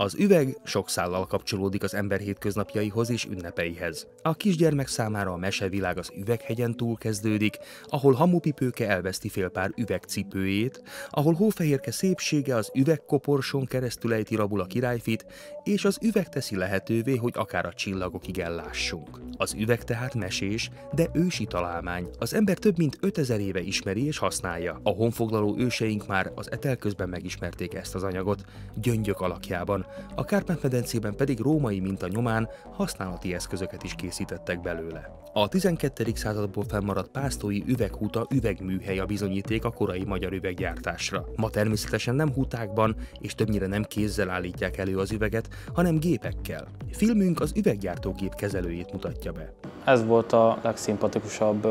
Az üveg sok szállal kapcsolódik az ember hétköznapjaihoz és ünnepeihez. A kisgyermek számára a mesevilág az üveghegyen túl kezdődik, ahol hamupipőke elveszti fél pár üvegcipőjét, ahol hófehérke szépsége az üvegkoporson keresztül ejti rabul a királyfit, és az üveg teszi lehetővé, hogy akár a csillagokig ellássunk. Az üveg tehát mesés, de ősi találmány. Az ember több mint 5000 éve ismeri és használja. A honfoglaló őseink már az etelközben megismerték ezt az anyagot, gyöngyök alakjában, a Kárpát-medencében pedig római minta nyomán használati eszközöket is készítettek belőle. A 12. századból fennmaradt pásztói üveghúta üvegműhely a bizonyíték a korai magyar üveggyártásra. Ma természetesen nem hútákban és többnyire nem kézzel állítják elő az üveget, hanem gépekkel. Filmünk az üveggyártógép kezelőjét mutatja be. Ez volt a legszimpatikusabb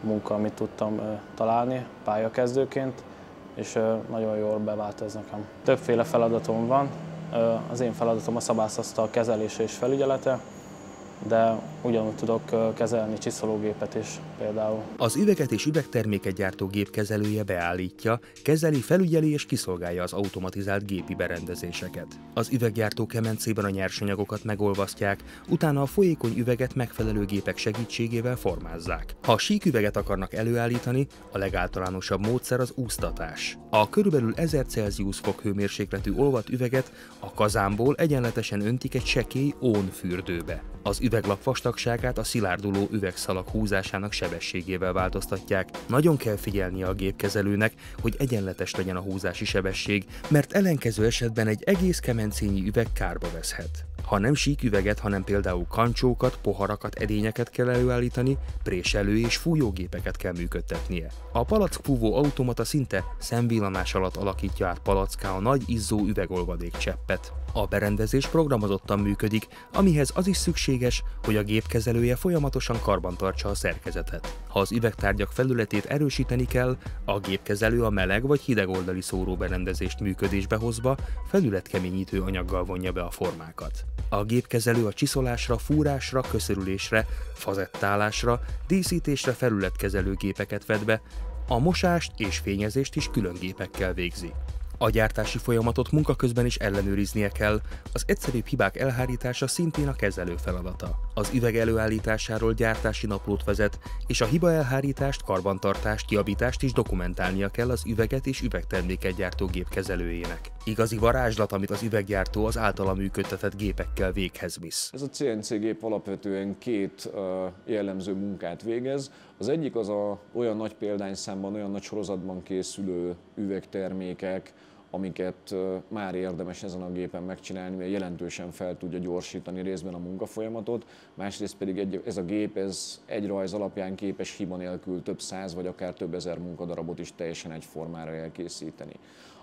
munka, amit tudtam találni pályakezdőként, és nagyon jól bevált ez nekem. Többféle feladatom van, az én feladatom a szabászasztal kezelése és felügyelete, de ugyanúgy tudok kezelni csiszológépet is például. Az üveget és üvegterméket gyártó gép kezelője beállítja, kezeli, felügyeli és kiszolgálja az automatizált gépi berendezéseket. Az üveggyártó kemencében a nyersanyagokat megolvasztják, utána a folyékony üveget megfelelő gépek segítségével formázzák. Ha sík üveget akarnak előállítani, a legáltalánosabb módszer az úsztatás. A körülbelül 1000 Celsius fok hőmérsékletű olvat üveget a kazánból egyenletesen öntik egy sekély ónfürdőbe. Az üveglap vastagságát a szilárduló üvegszalag húzásának sebességével változtatják. Nagyon kell figyelnie a gépkezelőnek, hogy egyenletes legyen a húzási sebesség, mert ellenkező esetben egy egész kemencényi üveg kárba veszhet. Ha nem síküveget, hanem például kancsókat, poharakat, edényeket kell előállítani, préselő és fújógépeket kell működtetnie. A palackfúvó automata szinte szemvillanás alatt alakítja át palacká a nagy izzó üvegolvadék cseppet. A berendezés programozottan működik, amihez az is szükséges, hogy a gépkezelője folyamatosan karbantartsa a szerkezetet. Ha az üvegtárgyak felületét erősíteni kell, a gépkezelő a meleg vagy hideg oldali szóróberendezést működésbe hozva felületkeményítő anyaggal vonja be a formákat. A gépkezelő a csiszolásra, fúrásra, köszörülésre, fazettálásra, díszítésre felületkezelő gépeket vet be, a mosást és fényezést is külön gépekkel végzi. A gyártási folyamatot munka közben is ellenőriznie kell, az egyszerűbb hibák elhárítása szintén a kezelő feladata. Az üveg előállításáról gyártási naplót vezet, és a hiba elhárítást, karbantartást, javítást is dokumentálnia kell az üveget és üvegterméket gyártó gép kezelőjének. Igazi varázslat, amit az üveggyártó az általa működtetett gépekkel véghez visz. Ez a CNC gép alapvetően két jellemző munkát végez. Az egyik az a olyan nagy példányszámban, olyan nagy sorozatban készülő üvegtermékek, amiket már érdemes ezen a gépen megcsinálni, mert jelentősen fel tudja gyorsítani részben a munkafolyamatot, másrészt pedig egy, ez a gép ez egy rajz alapján képes hiba nélkül több száz vagy akár több ezer munkadarabot is teljesen egyformára elkészíteni.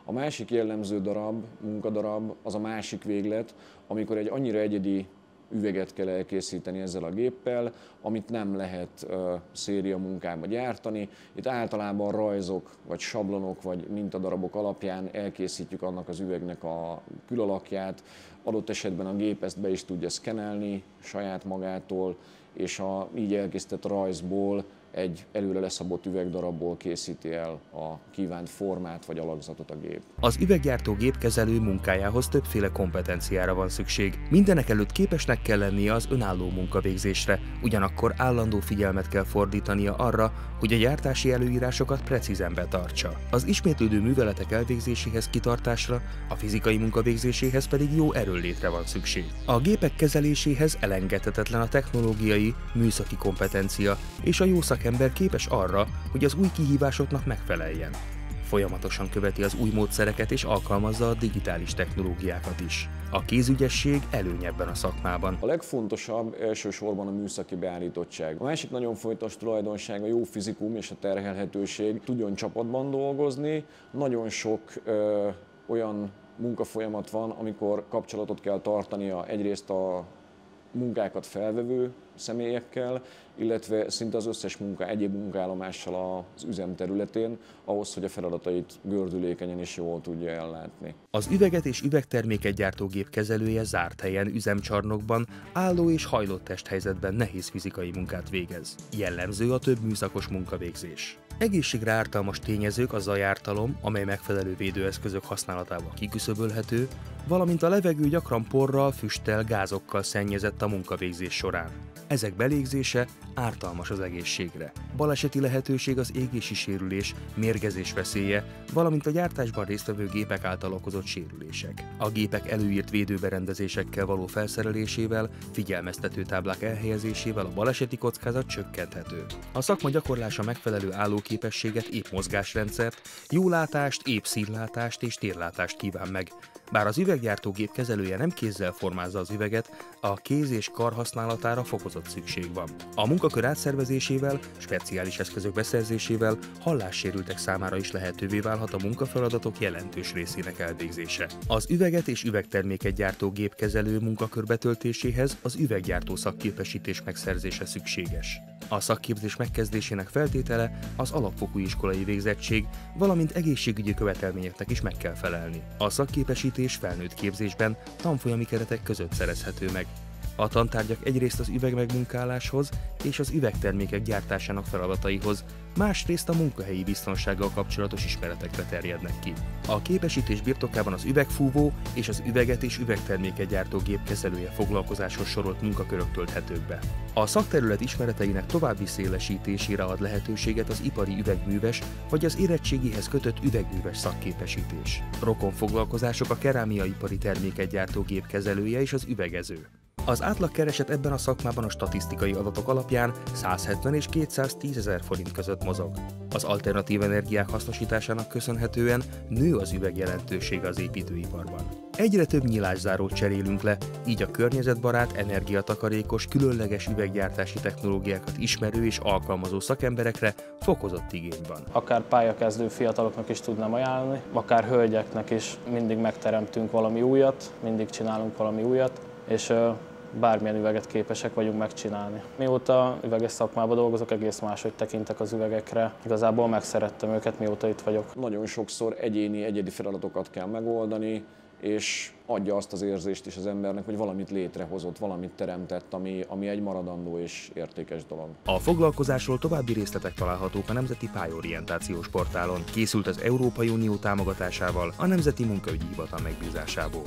A másik jellemző darab, munkadarab, az a másik véglet, amikor egy annyira egyedi üveget kell elkészíteni ezzel a géppel, amit nem lehet uh, széria munkába gyártani. Itt általában rajzok, vagy sablonok, vagy mintadarabok alapján elkészítjük annak az üvegnek a külalakját. Adott esetben a gép ezt be is tudja szkenelni saját magától, és a így elkészített rajzból egy előre leszabott üvegdarabból készíti el a kívánt formát vagy alakzatot a gép. Az üveggyártó gépkezelő munkájához többféle kompetenciára van szükség. Mindenek előtt képesnek kell lennie az önálló munkavégzésre, ugyanakkor állandó figyelmet kell fordítania arra, hogy a gyártási előírásokat precízen betartsa. Az ismétlődő műveletek elvégzéséhez kitartásra, a fizikai munkavégzéséhez pedig jó erőlétre van szükség. A gépek kezeléséhez elengedhetetlen a technológiai, műszaki kompetencia és a jó szakember képes arra, hogy az új kihívásoknak megfeleljen. Folyamatosan követi az új módszereket és alkalmazza a digitális technológiákat is. A kézügyesség előnyebben a szakmában. A legfontosabb elsősorban a műszaki beállítottság. A másik nagyon fontos tulajdonság a jó fizikum és a terhelhetőség. Tudjon csapatban dolgozni. Nagyon sok ö, olyan munkafolyamat van, amikor kapcsolatot kell tartania egyrészt a munkákat felvevő személyekkel, illetve szinte az összes munka, egyéb munkállomással az üzem területén, ahhoz, hogy a feladatait gördülékenyen és jól tudja ellátni. Az üveget és üvegterméket gyártó gép kezelője zárt helyen, üzemcsarnokban, álló és hajlott testhelyzetben nehéz fizikai munkát végez. Jellemző a több műszakos munkavégzés. Egészségre ártalmas tényezők a zajártalom, amely megfelelő védőeszközök használatával kiküszöbölhető, valamint a levegő gyakran porral, füsttel, gázokkal szennyezett a munkavégzés során. Ezek belégzése ártalmas az egészségre. Baleseti lehetőség az égési sérülés, mérgezés veszélye, valamint a gyártásban résztvevő gépek által okozott sérülések. A gépek előírt védőberendezésekkel való felszerelésével, figyelmeztető táblák elhelyezésével a baleseti kockázat csökkenthető. A szakma gyakorlása megfelelő állóképességet, épp mozgásrendszert, jó látást, épp színlátást és térlátást kíván meg, bár az üveggyártógép kezelője nem kézzel formázza az üveget, a kéz és kar használatára fokozott szükség van. A munkakör átszervezésével, speciális eszközök beszerzésével hallássérültek számára is lehetővé válhat a munkafeladatok jelentős részének elvégzése. Az üveget és üvegterméket gyártó gépkezelő munkakör betöltéséhez az üveggyártó szakképesítés megszerzése szükséges. A szakképzés megkezdésének feltétele az alapfokú iskolai végzettség, valamint egészségügyi követelményeknek is meg kell felelni. A szakképesítés felnőtt képzésben tanfolyami keretek között szerezhető meg. A tantárgyak egyrészt az üvegmegmunkáláshoz és az üvegtermékek gyártásának feladataihoz, másrészt a munkahelyi biztonsággal kapcsolatos ismeretekre terjednek ki. A képesítés birtokában az üvegfúvó és az üveget és üvegterméket gyártó gép kezelője foglalkozáshoz sorolt munkakörök tölthetők be. A szakterület ismereteinek további szélesítésére ad lehetőséget az ipari üvegműves vagy az érettségihez kötött üvegműves szakképesítés. Rokon foglalkozások a kerámiaipari terméket gyártó gép kezelője és az üvegező. Az átlagkereset ebben a szakmában a statisztikai adatok alapján 170 és 210 ezer forint között mozog. Az alternatív energiák hasznosításának köszönhetően nő az üveg jelentősége az építőiparban. Egyre több nyilászárót cserélünk le, így a környezetbarát, energiatakarékos, különleges üveggyártási technológiákat ismerő és alkalmazó szakemberekre fokozott igény van. Akár pályakezdő fiataloknak is tudnám ajánlani, akár hölgyeknek is mindig megteremtünk valami újat, mindig csinálunk valami újat, és bármilyen üveget képesek vagyunk megcsinálni. Mióta üveges szakmában dolgozok, egész máshogy tekintek az üvegekre. Igazából megszerettem őket, mióta itt vagyok. Nagyon sokszor egyéni, egyedi feladatokat kell megoldani, és adja azt az érzést is az embernek, hogy valamit létrehozott, valamit teremtett, ami, ami egy maradandó és értékes dolog. A foglalkozásról további részletek találhatók a Nemzeti Pályorientációs portálon. Készült az Európai Unió támogatásával a Nemzeti Munkaügyi Hivatal megbízásából.